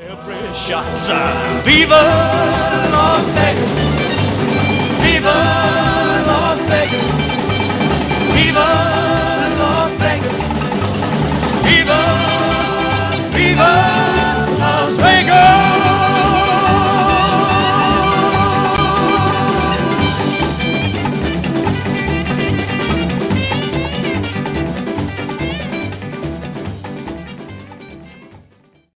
Every shot's on. Viva Las Vegas. Viva Las Vegas. Viva Las Vegas. Viva.